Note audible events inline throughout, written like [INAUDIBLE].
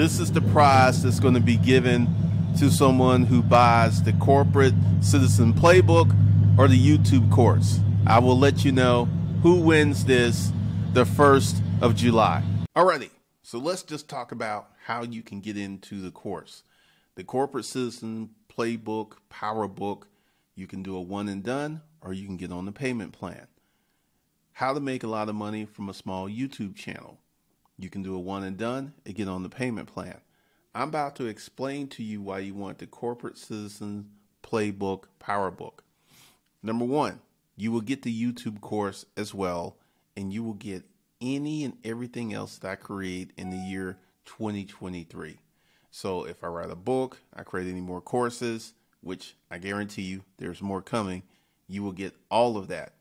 This is the prize that's going to be given to someone who buys the corporate citizen playbook or the YouTube course. I will let you know who wins this the 1st of July. Alrighty, so let's just talk about how you can get into the course. The corporate citizen playbook, power book, you can do a one and done or you can get on the payment plan. How to make a lot of money from a small YouTube channel. You can do a one and done and get on the payment plan. I'm about to explain to you why you want the Corporate Citizen Playbook Power Book. Number one, you will get the YouTube course as well, and you will get any and everything else that I create in the year 2023. So if I write a book, I create any more courses, which I guarantee you there's more coming, you will get all of that.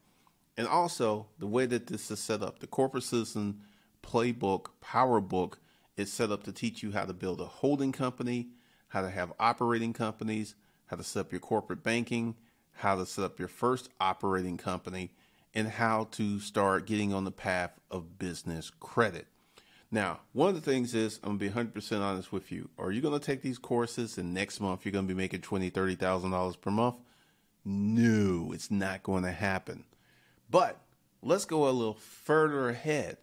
And also, the way that this is set up, the Corporate Citizen Playbook Power Book is set up to teach you how to build a holding company, how to have operating companies, how to set up your corporate banking, how to set up your first operating company, and how to start getting on the path of business credit. Now, one of the things is, I'm gonna be 100% honest with you. Are you gonna take these courses and next month you're gonna be making $20,000, $30,000 per month? No, it's not going to happen. But let's go a little further ahead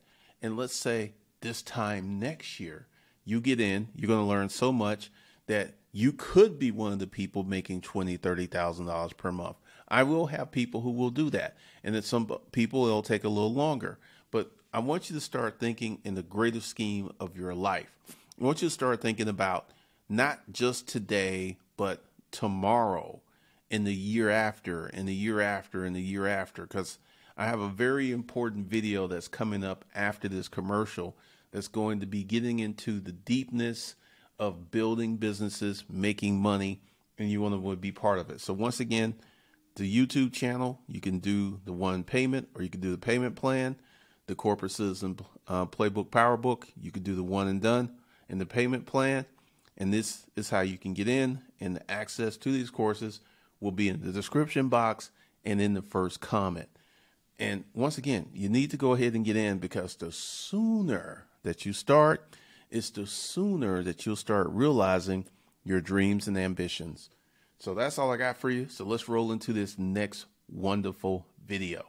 and let's say this time next year, you get in, you're going to learn so much that you could be one of the people making twenty, thirty thousand dollars per month. I will have people who will do that, and then some people it'll take a little longer. But I want you to start thinking in the greater scheme of your life. I want you to start thinking about not just today, but tomorrow, and the year after, and the year after, and the year after, because I have a very important video that's coming up after this commercial that's going to be getting into the deepness of building businesses, making money, and you want to be part of it. So once again, the YouTube channel, you can do the one payment or you can do the payment plan. The Corporate Citizen uh, Playbook Power Book, you can do the one and done and the payment plan. And this is how you can get in, and the access to these courses will be in the description box and in the first comment. And once again, you need to go ahead and get in because the sooner that you start, it's the sooner that you'll start realizing your dreams and ambitions. So that's all I got for you. So let's roll into this next wonderful video.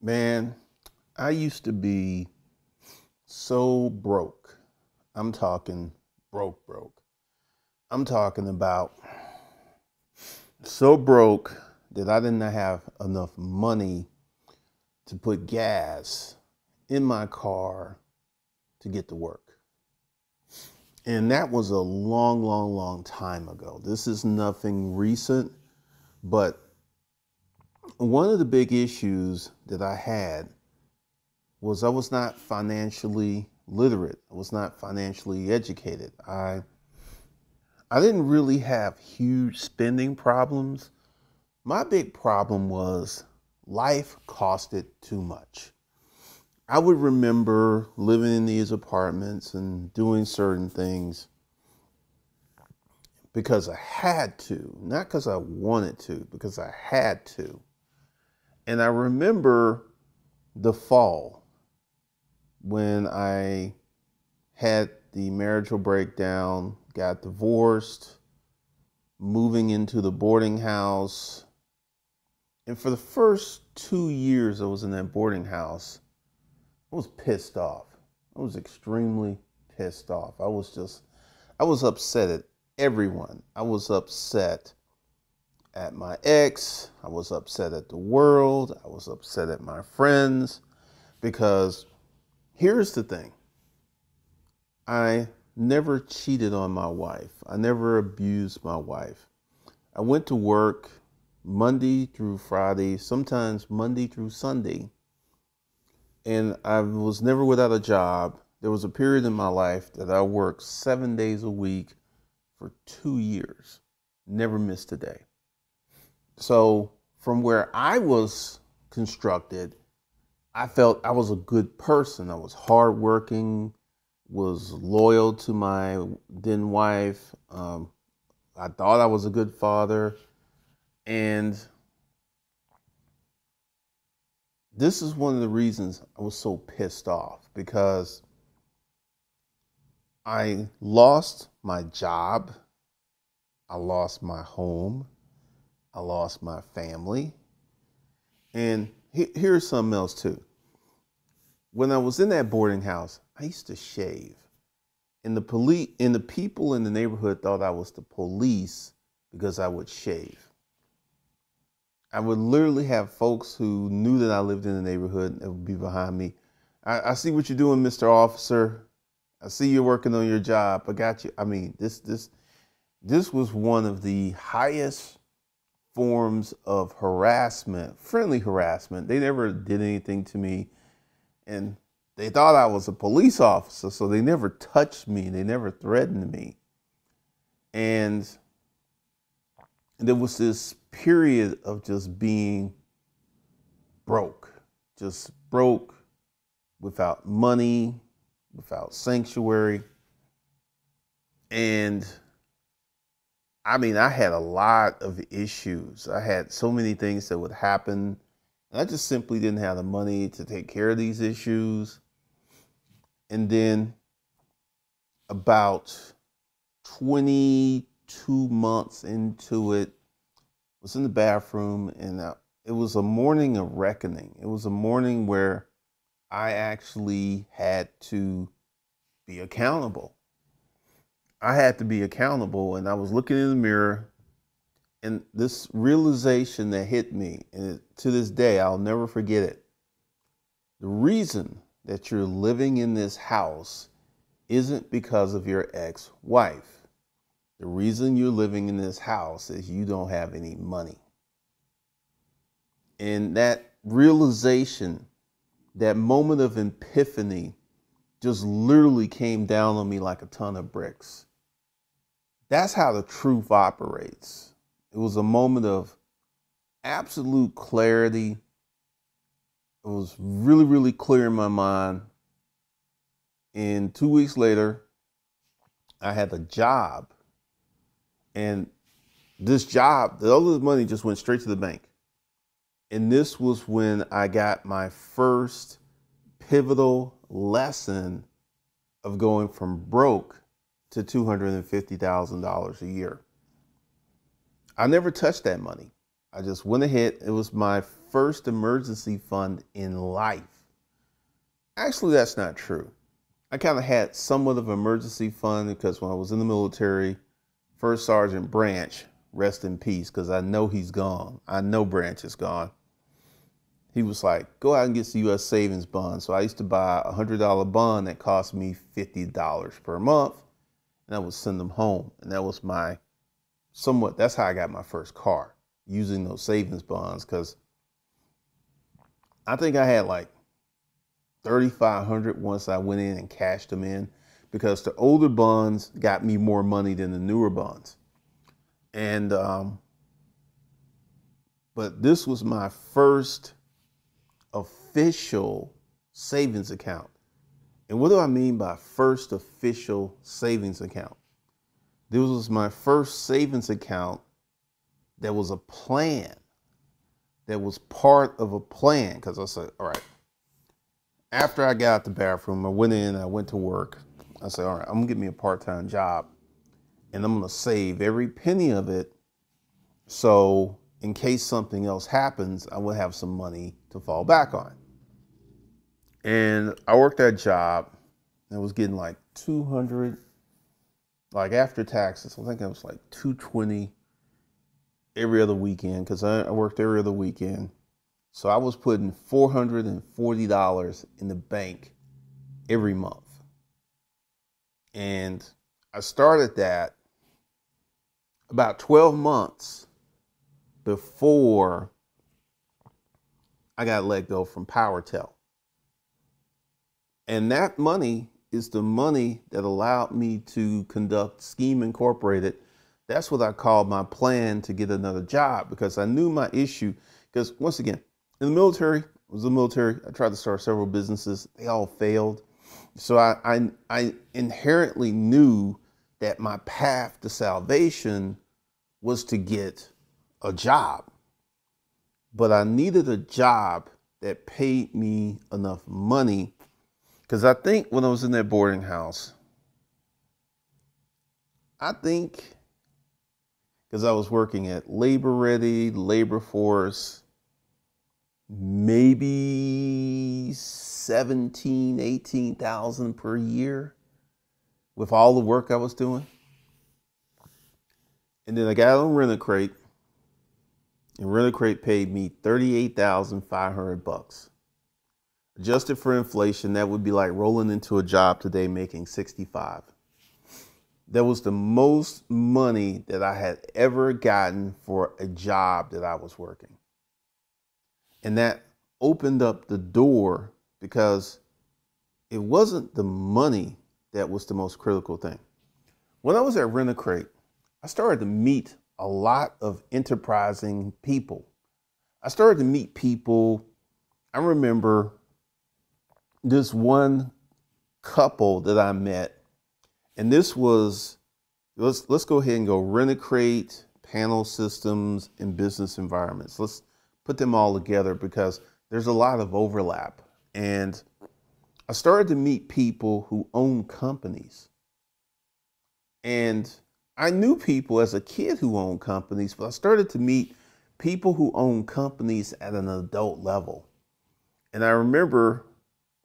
Man, I used to be so broke. I'm talking broke, broke. I'm talking about so broke that I didn't have enough money to put gas in my car to get to work. And that was a long, long, long time ago. This is nothing recent, but one of the big issues that I had was I was not financially literate. I was not financially educated. I I didn't really have huge spending problems my big problem was life costed too much. I would remember living in these apartments and doing certain things because I had to, not because I wanted to, because I had to. And I remember the fall when I had the marital breakdown, got divorced, moving into the boarding house, and for the first two years I was in that boarding house, I was pissed off. I was extremely pissed off. I was just, I was upset at everyone. I was upset at my ex. I was upset at the world. I was upset at my friends because here's the thing I never cheated on my wife, I never abused my wife. I went to work Monday through Friday, sometimes Monday through Sunday. And I was never without a job. There was a period in my life that I worked seven days a week for two years, never missed a day. So, from where I was constructed, I felt I was a good person. I was hardworking, was loyal to my then wife. Um, I thought I was a good father. And this is one of the reasons I was so pissed off because I lost my job. I lost my home. I lost my family. And here's something else too. When I was in that boarding house, I used to shave. And the police and the people in the neighborhood thought I was the police because I would shave. I would literally have folks who knew that I lived in the neighborhood that would be behind me. I, I see what you're doing, Mr. Officer. I see you're working on your job. I got you. I mean, this this this was one of the highest forms of harassment, friendly harassment. They never did anything to me. And they thought I was a police officer, so they never touched me. They never threatened me. And there was this period of just being broke, just broke without money, without sanctuary. And I mean, I had a lot of issues. I had so many things that would happen. And I just simply didn't have the money to take care of these issues. And then about 22 months into it, was in the bathroom and uh, it was a morning of reckoning. It was a morning where I actually had to be accountable. I had to be accountable and I was looking in the mirror and this realization that hit me and to this day I'll never forget it. The reason that you're living in this house isn't because of your ex wife. The reason you're living in this house is you don't have any money. And that realization, that moment of epiphany, just literally came down on me like a ton of bricks. That's how the truth operates. It was a moment of absolute clarity it was really, really clear in my mind. And two weeks later, I had a job. And this job, the other money just went straight to the bank. And this was when I got my first pivotal lesson of going from broke to $250,000 a year. I never touched that money. I just went ahead. It was my first emergency fund in life. Actually, that's not true. I kind of had somewhat of an emergency fund because when I was in the military, First Sergeant Branch, rest in peace, because I know he's gone. I know Branch is gone. He was like, go out and get the U.S. savings bond. So I used to buy a $100 bond that cost me $50 per month, and I would send them home. And that was my somewhat, that's how I got my first car, using those savings bonds, because I think I had like 3,500 once I went in and cashed them in because the older bonds got me more money than the newer bonds. And, um, but this was my first official savings account. And what do I mean by first official savings account? This was my first savings account that was a plan that was part of a plan because I said, all right, after I got out the bathroom, I went in, I went to work. I said, all right, I'm gonna get me a part time job and I'm gonna save every penny of it. So, in case something else happens, I will have some money to fall back on. And I worked that job and I was getting like 200, like after taxes, I think it was like 220 every other weekend because I, worked every other weekend. So I was putting $440 in the bank every month. And I started that about 12 months before I got let go from PowerTel. And that money is the money that allowed me to conduct Scheme Incorporated that's what I called my plan to get another job because I knew my issue. Because once again, in the military, I was the military. I tried to start several businesses. They all failed. So I, I, I inherently knew that my path to salvation was to get a job. But I needed a job that paid me enough money. Because I think when I was in that boarding house, I think because I was working at Labor Ready, Labor Force, maybe 17, 18,000 per year with all the work I was doing. And then I got on Rent a Crate, and Rent a Crate paid me 38,500 bucks. Adjusted for inflation, that would be like rolling into a job today making 65. That was the most money that I had ever gotten for a job that I was working. And that opened up the door because it wasn't the money that was the most critical thing. When I was at Rent a Crate, I started to meet a lot of enterprising people. I started to meet people. I remember this one couple that I met, and this was let's let's go ahead and go rent a crate, panel systems, and business environments. Let's put them all together because there's a lot of overlap. And I started to meet people who own companies. And I knew people as a kid who owned companies, but I started to meet people who own companies at an adult level. And I remember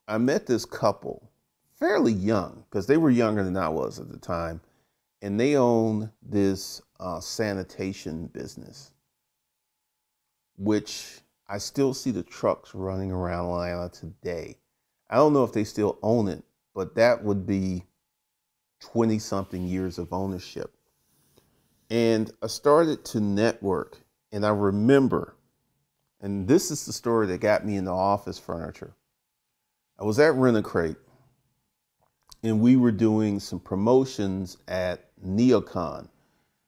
I met this couple, fairly young, because they were younger than I was at the time, and they own this uh, sanitation business, which I still see the trucks running around Atlanta today. I don't know if they still own it, but that would be 20 something years of ownership. And I started to network, and I remember, and this is the story that got me into office furniture. I was at Rent a Crate and we were doing some promotions at Neocon,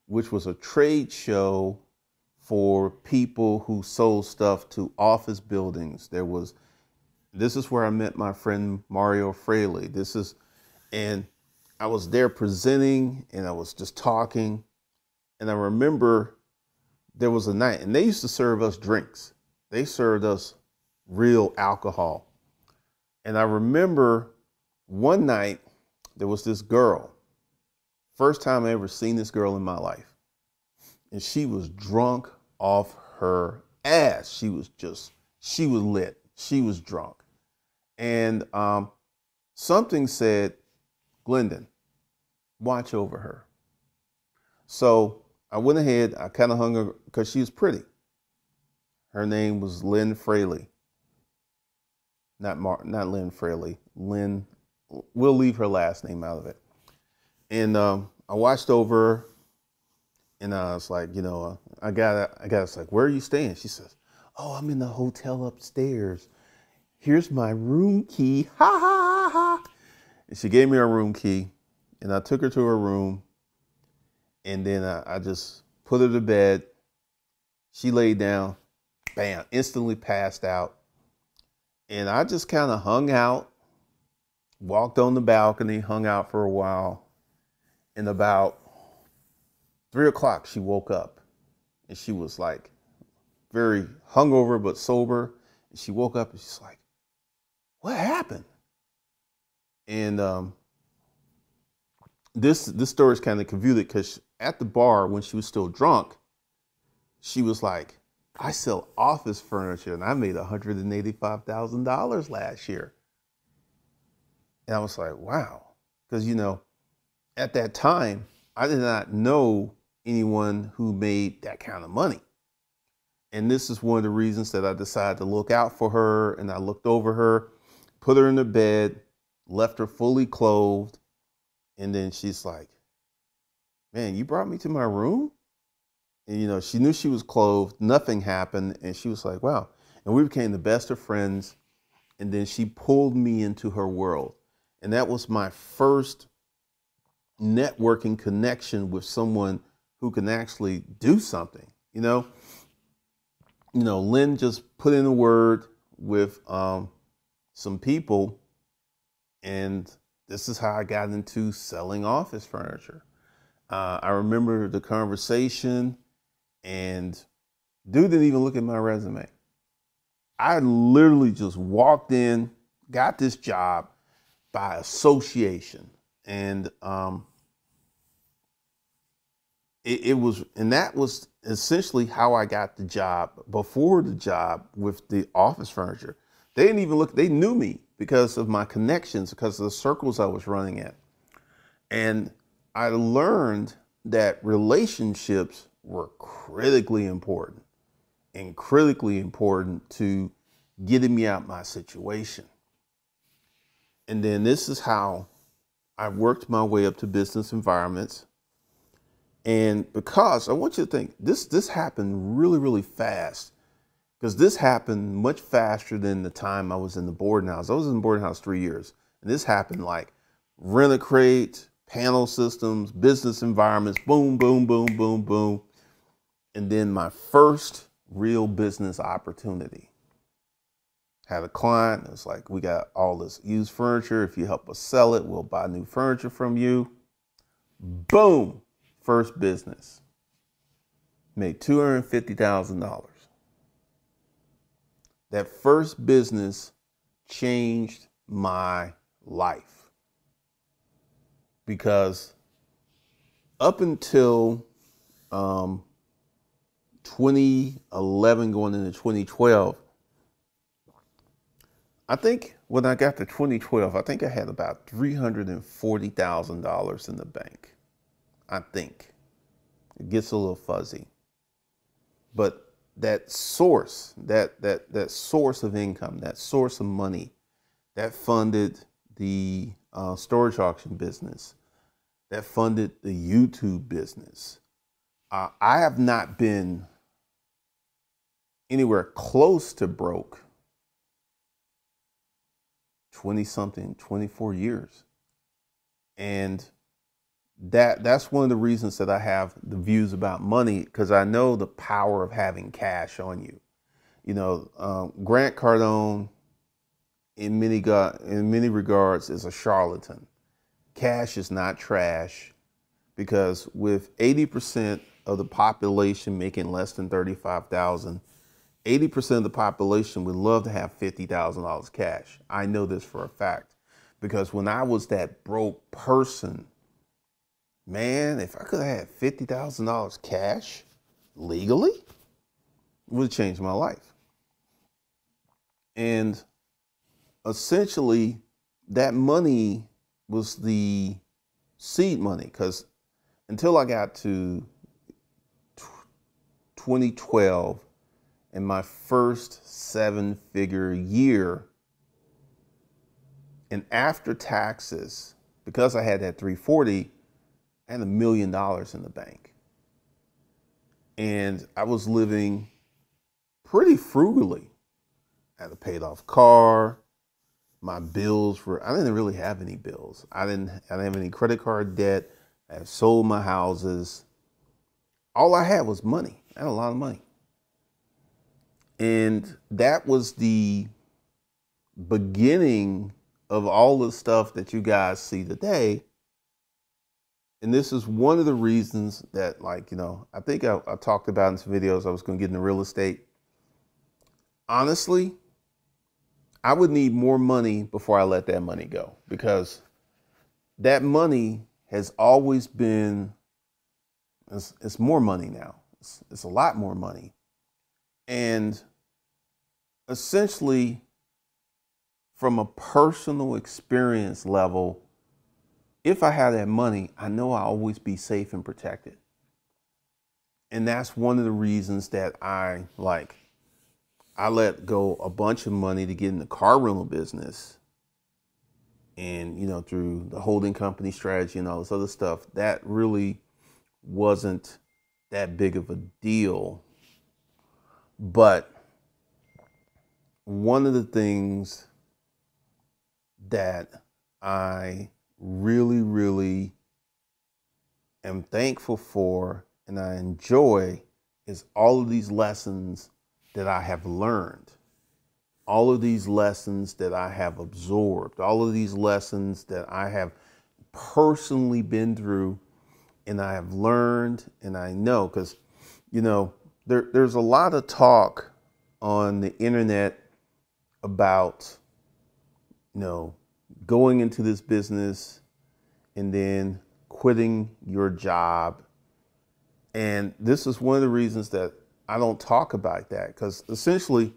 which was a trade show for people who sold stuff to office buildings. There was, this is where I met my friend Mario Fraley. This is, and I was there presenting and I was just talking. And I remember there was a night, and they used to serve us drinks. They served us real alcohol. And I remember one night there was this girl. First time I ever seen this girl in my life. And she was drunk off her ass. She was just, she was lit. She was drunk. And um, something said, Glendon, watch over her. So I went ahead, I kind of hung her because she was pretty. Her name was Lynn Fraley not Mar- not Lynn Fraley. Lynn, we'll leave her last name out of it. And um, I watched over, her and I was like, you know, I got, I got. Like, where are you staying? She says, oh, I'm in the hotel upstairs. Here's my room key. [LAUGHS] Ha ha ha ha. And she gave me her room key, and I took her to her room, and then I, I just put her to bed. She laid down, bam, instantly passed out and I just kind of hung out, walked on the balcony, hung out for a while. And about three o'clock, she woke up and she was like very hungover but sober. And she woke up and she's like, What happened? And um, this this story is kind of convoluted because at the bar when she was still drunk, she was like, I sell office furniture and I made $185,000 last year. And I was like, wow. Because, you know, at that time, I did not know anyone who made that kind of money. And this is one of the reasons that I decided to look out for her. And I looked over her, put her in the bed, left her fully clothed. And then she's like, man, you brought me to my room? And, you know, she knew she was clothed, nothing happened, and she was like, wow. And we became the best of friends. And then she pulled me into her world. And that was my first networking connection with someone who can actually do something. You know, you know, Lynn just put in a word with um, some people, and this is how I got into selling office furniture. Uh, I remember the conversation and dude didn't even look at my resume. I literally just walked in, got this job by association. And um, it, it was, and that was essentially how I got the job before the job with the office furniture. They didn't even look, they knew me because of my connections, because of the circles I was running at. And I learned that relationships were critically important and critically important to getting me out my situation. And then this is how I worked my way up to business environments. And because I want you to think this this happened really, really fast. Because this happened much faster than the time I was in the boarding house. I was in the boarding house three years. And this happened like rent a crate, panel systems, business environments, boom, boom, boom, boom, boom. And then my first real business opportunity. Had a client, it's like, we got all this used furniture. If you help us sell it, we'll buy new furniture from you. Boom, first business. Made $250,000. That first business changed my life because up until um, 2011 going into 2012, I think when I got to 2012, I think I had about $340,000 in the bank. I think. It gets a little fuzzy. But that source, that that that source of income, that source of money, that funded the uh, storage auction business, that funded the YouTube business. Uh, I have not been anywhere close to broke 20 something 24 years and that that's one of the reasons that I have the views about money because I know the power of having cash on you. You know, um, Grant Cardone, in many in many regards, is a charlatan. Cash is not trash because with 80% of the population making less than 35,000, 80% of the population would love to have $50,000 cash. I know this for a fact because when I was that broke person, man, if I could have had $50,000 cash legally, it would have changed my life. And essentially, that money was the seed money because until I got to 2012 and my first seven figure year, and after taxes, because I had that 340, I had a million dollars in the bank. And I was living pretty frugally. I had a paid off car. My bills were, I didn't really have any bills. I didn't, I didn't have any credit card debt. I had sold my houses. All I had was money. I had a lot of money. And that was the beginning of all the stuff that you guys see today and this is one of the reasons that like you know i think i, I talked about in some videos i was going to get into real estate. Honestly i would need more money before i let that money go because that money has always been it's, it's more money now. It's, it's a lot more money. And essentially from a personal experience level if I have that money, I know I'll always be safe and protected. And that's one of the reasons that I like I let go a bunch of money to get in the car rental business. And, you know, through the holding company strategy and all this other stuff, that really wasn't that big of a deal. But one of the things that I really, really am thankful for and I enjoy is all of these lessons that I have learned, all of these lessons that I have absorbed, all of these lessons that I have personally been through and I have learned and I know. Because, you know, there, there's a lot of talk on the internet about, you know, going into this business and then quitting your job And this is one of the reasons that I don't talk about that because essentially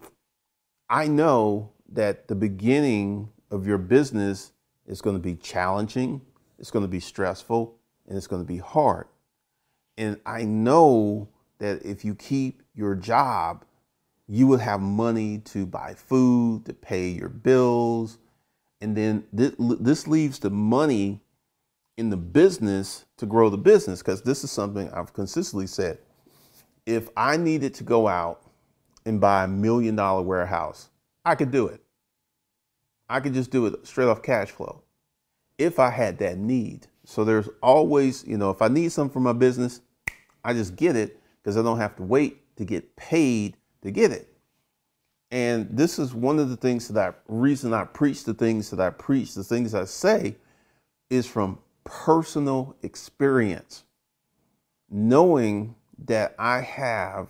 I know that the beginning of your business is going to be challenging, it's going to be stressful, and it's going to be hard. And I know that if you keep your job, you will have money to buy food, to pay your bills. And then this, leaves the money in the business to grow the business because this is something I've consistently said. If I needed to go out and buy a million dollar warehouse, I could do it. I could just do it straight off cash flow if I had that need. So there's always, you know, if I need something for my business, I just get it because I don't have to wait to get paid to get it. And this is one of the things that I reason I preach the things that I preach, the things I say is from personal experience. Knowing that I have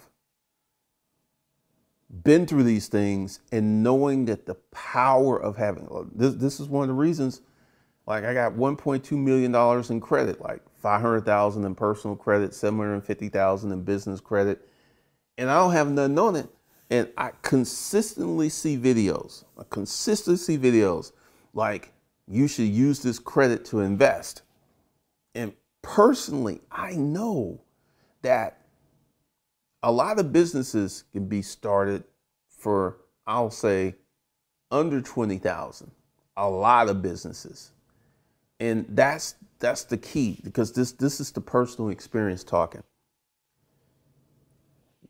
been through these things and knowing that the power of having this, this is one of the reasons like I got 1.2 million dollars in credit, like 500,000 in personal credit, 750,000 in business credit, and I don't have nothing on it. And I consistently see videos, I consistently see videos like you should use this credit to invest. And personally, I know that a lot of businesses can be started for, I'll say, under 20,000. A lot of businesses. And that's that's the key because this this is the personal experience talking.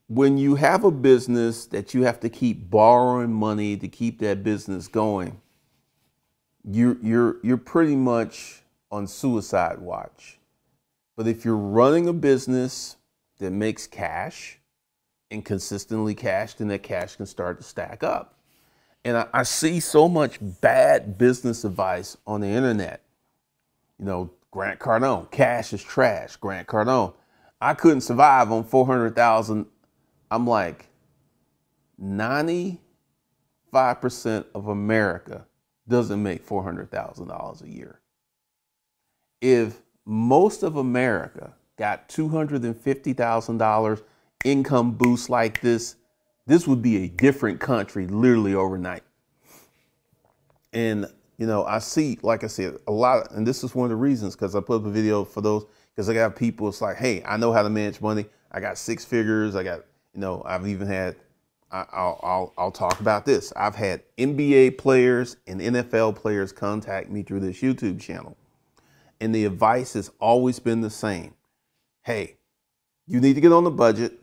When you have a business that you have to keep borrowing money to keep that business going, you're you're you're pretty much on suicide watch. But if you're running a business that makes cash and consistently cash, then that cash can start to stack up. And I, I see so much bad business advice on the internet. You know, Grant Cardone, cash is trash. Grant Cardone, I couldn't survive on 400,000. I'm like, 95% of America doesn't make $400,000 a year. If most of America got $250,000 income boost like this, this would be a different country literally overnight. And, you know, I see, like I said, a lot, and this is one of the reasons because I put up a video for those, because I got people, it's like, hey, I know how to manage money. I got six figures. I got, you know, I've even had I, will I'll, I'll talk about this. I've had NBA players and NFL players contact me through this YouTube channel. And the advice has always been the same. Hey, you need to get on the budget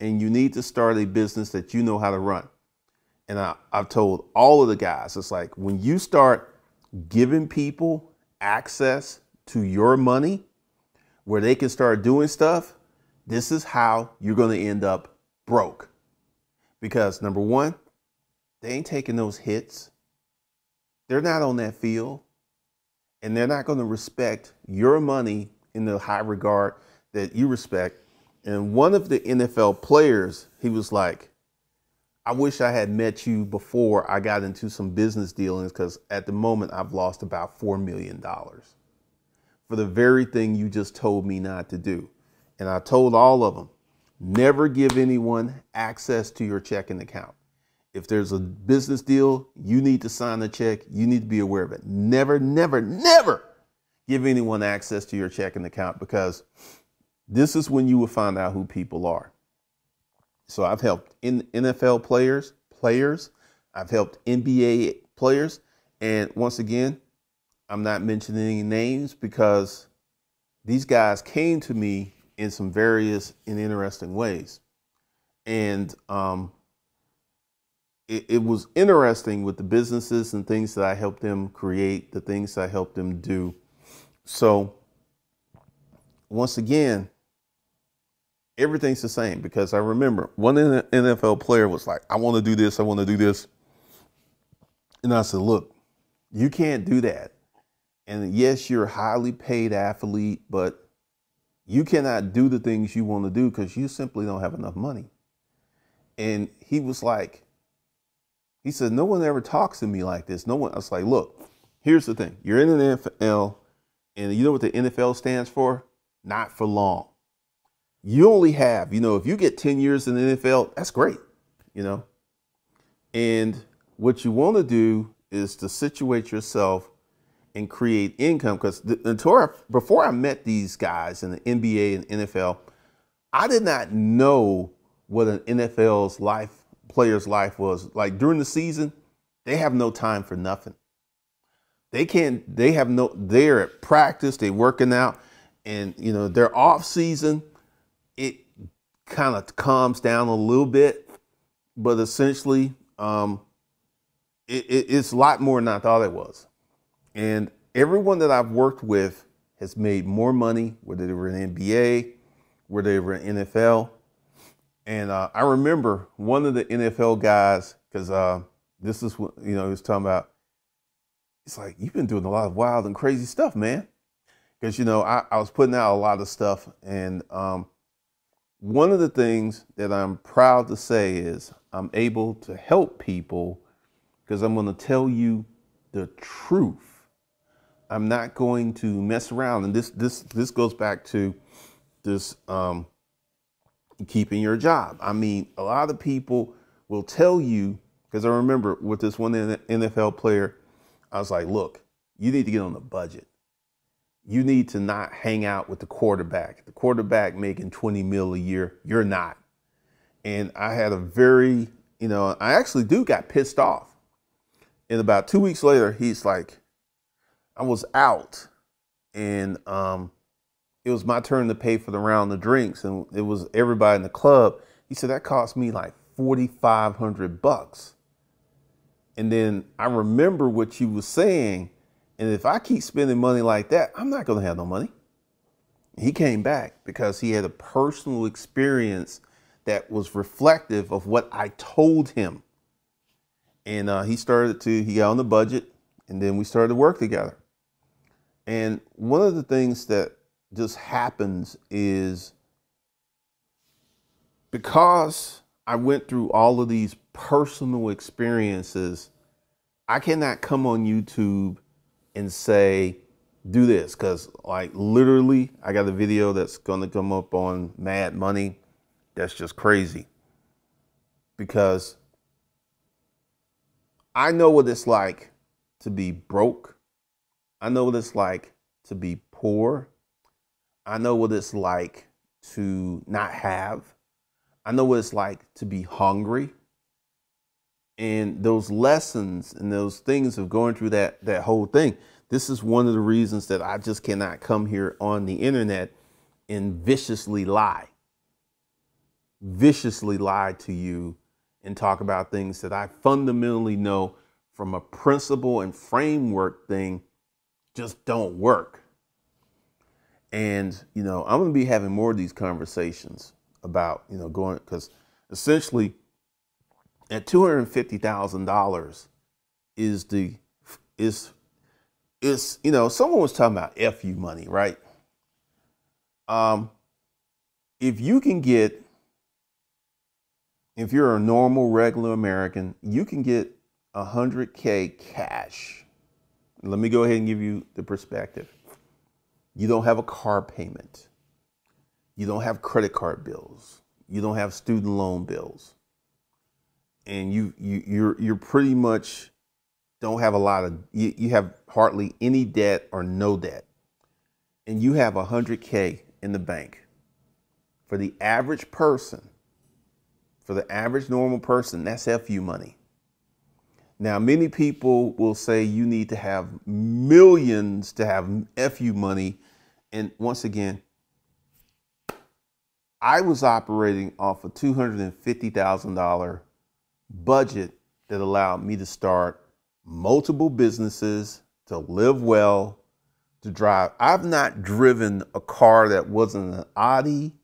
and you need to start a business that you know how to run. And I, I've told all of the guys, it's like when you start giving people access to your money where they can start doing stuff, this is how you're going to end up broke because number one, they ain't taking those hits. They're not on that field. And they're not going to respect your money in the high regard that you respect. And one of the NFL players, he was like, I wish I had met you before I got into some business dealings because at the moment I've lost about $4 million for the very thing you just told me not to do. And I told all of them, Never give anyone access to your checking account. If there's a business deal, you need to sign the check. You need to be aware of it. Never, never, never give anyone access to your checking account because this is when you will find out who people are. So I've helped NFL players, players. I've helped NBA players. And once again, I'm not mentioning any names because these guys came to me in some various and interesting ways. And um, it, it, was interesting with the businesses and things that I helped them create, the things I helped them do. So, once again, everything's the same because I remember one NFL player was like, I want to do this, I want to do this. And I said, Look, you can't do that. And yes, you're a highly paid athlete, but you cannot do the things you want to do because you simply don't have enough money. And he was like, he said, no one ever talks to me like this. No one. I was like, look, here's the thing. You're in the NFL, and you know what the NFL stands for? Not for long. you only have, you know, if you get 10 years in the NFL, that's great, you know. And what you want to do is to situate yourself and create income because until before I met these guys in the NBA and NFL, I did not know what an NFL's life player's life was like during the season. They have no time for nothing. They can't. They have no. They're at practice. They're working out, and you know their off season. It kind of calms down a little bit, but essentially, um, it, it, it's a lot more than I thought it was. And everyone that I've worked with has made more money, whether they were in NBA, whether they were in NFL. And uh, I remember one of the NFL guys, because uh, this is what, you know, he was talking about, it's like, you've been doing a lot of wild and crazy stuff, man. Because, you know, I, I, was putting out a lot of stuff. And um, one of the things that I'm proud to say is I'm able to help people because I'm going to tell you the truth. I'm not going to mess around. And this this this goes back to this um, keeping your job. I mean, a lot of people will tell you because I remember with this one NFL player, I was like, look, you need to get on the budget. You need to not hang out with the quarterback. The quarterback making 20 mil a year, you're not. And I had a very, you know, I actually do got pissed off and about two weeks later, he's like, I was out and um, it was my turn to pay for the round of drinks. And it was everybody in the club. He said, that cost me like 4,500 bucks. And then I remember what you was saying. And if I keep spending money like that, I'm not going to have no money. He came back because he had a personal experience that was reflective of what I told him and uh, he started to he got on the budget and then we started to work together and one of the things that just happens is because i went through all of these personal experiences i cannot come on youtube and say do this because like literally i got a video that's going to come up on mad money that's just crazy because I know what it's like to be broke. I know what it's like to be poor. I know what it's like to not have. I know what it's like to be hungry. And those lessons and those things of going through that that whole thing, this is one of the reasons that I just cannot come here on the internet and viciously lie. Viciously lie to you and talk about things that I fundamentally know from a principle and framework thing just don't work. And, you know, I'm going to be having more of these conversations about, you know, going, because essentially at $250,000 is the, is, is, you know, someone was talking about FU money, right? Um, if you can get if you're a normal, regular American, you can get 100K cash. Let me go ahead and give you the perspective. You don't have a car payment. You don't have credit card bills. You don't have student loan bills. And you, you you're you're pretty much don't have a lot of you, you have hardly any debt or no debt. And you have 100K in the bank. For the average person, for the average normal person, that's FU money. Now, many people will say you need to have millions to have FU money. And once again, I was operating off a $250,000 budget that allowed me to start multiple businesses, to live well, to drive. I've not driven a car that wasn't an Audi,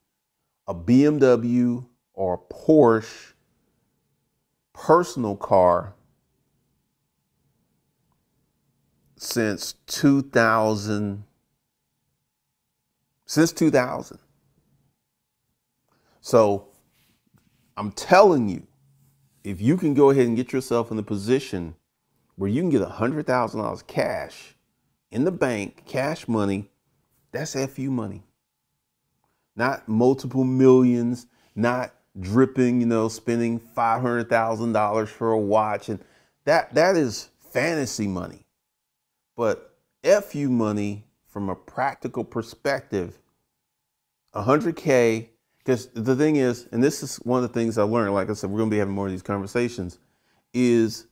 a BMW, or a Porsche personal car since 2000 since 2000 so i'm telling you if you can go ahead and get yourself in the position where you can get $100000 cash in the bank cash money that's fu money not multiple millions, not dripping, you know, spending $500,000 for a watch. And that, that is fantasy money. But FU money, from a practical perspective, 100K, because the thing is, and this is one of the things I learned, like I said, we're going to be having more of these conversations, is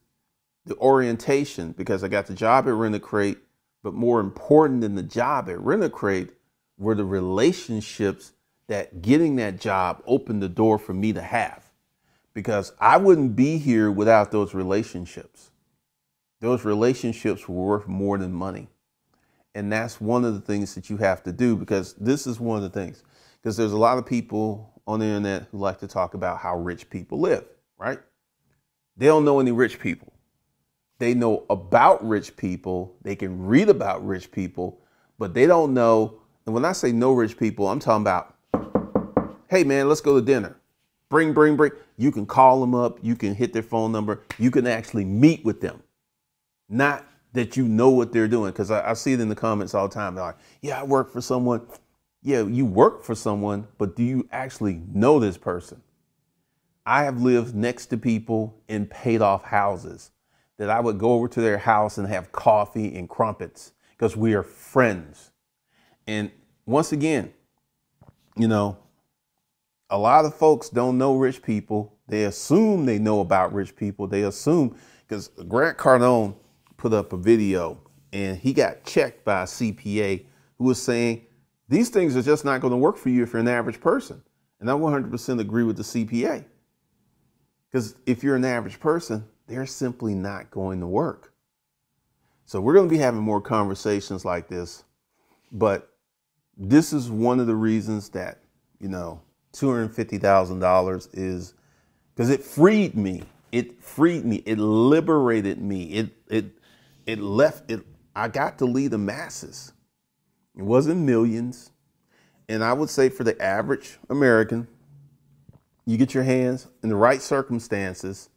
the orientation, because I got the job at Rent Crate, but more important than the job at Rent Crate were the relationships that getting that job opened the door for me to have because I wouldn't be here without those relationships. Those relationships were worth more than money. And that's one of the things that you have to do because this is one of the things. Because there's a lot of people on the internet who like to talk about how rich people live, right? They don't know any rich people. They know about rich people, they can read about rich people, but they don't know. And when I say no rich people, I'm talking about hey man, let's go to dinner. Bring, bring, bring. You can call them up. You can hit their phone number. You can actually meet with them. Not that you know what they're doing. Because I, I, see it in the comments all the time. They're like, yeah, I work for someone. Yeah, you work for someone, but do you actually know this person? I have lived next to people in paid off houses that I would go over to their house and have coffee and crumpets because we are friends. And once again, you know, a lot of folks don't know rich people. They assume they know about rich people. They assume because Grant Cardone put up a video and he got checked by a CPA who was saying these things are just not going to work for you if you're an average person. And I 100% agree with the CPA. Because if you're an average person, they're simply not going to work. So we're going to be having more conversations like this. But this is one of the reasons that, you know, $250,000 is because it freed me. It freed me. It liberated me. It it it left it I got to lead the masses. It wasn't millions. And I would say for the average American, you get your hands in the right circumstances,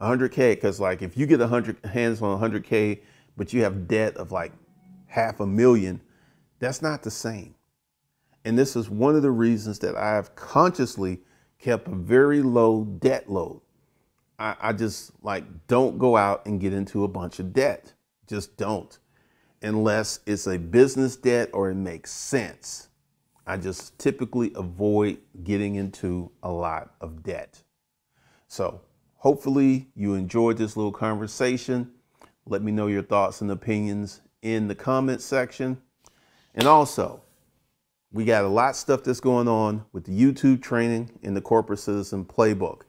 100K, because like if you get 100 hands on 100K, but you have debt of like half a million, that's not the same. And this is one of the reasons that I have consciously kept a very low debt load. I, I, just like don't go out and get into a bunch of debt. Just don't. Unless it's a business debt or it makes sense. I just typically avoid getting into a lot of debt. So hopefully you enjoyed this little conversation. Let me know your thoughts and opinions in the comment section. And also, we got a lot of stuff that's going on with the YouTube training in the corporate citizen playbook.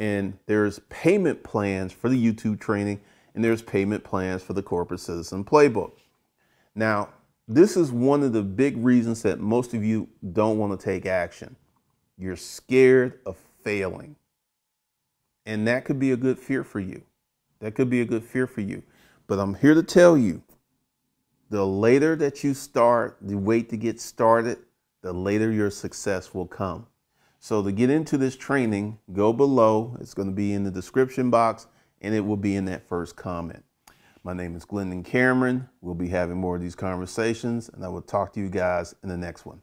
And there's payment plans for the YouTube training, and there's payment plans for the corporate citizen playbook. Now, this is one of the big reasons that most of you don't want to take action. You're scared of failing. And that could be a good fear for you. That could be a good fear for you. But I'm here to tell you the later that you start, the wait to get started, the later your success will come. So to get into this training, go below. It's going to be in the description box and it will be in that first comment. My name is Glendon Cameron. We'll be having more of these conversations and I will talk to you guys in the next one.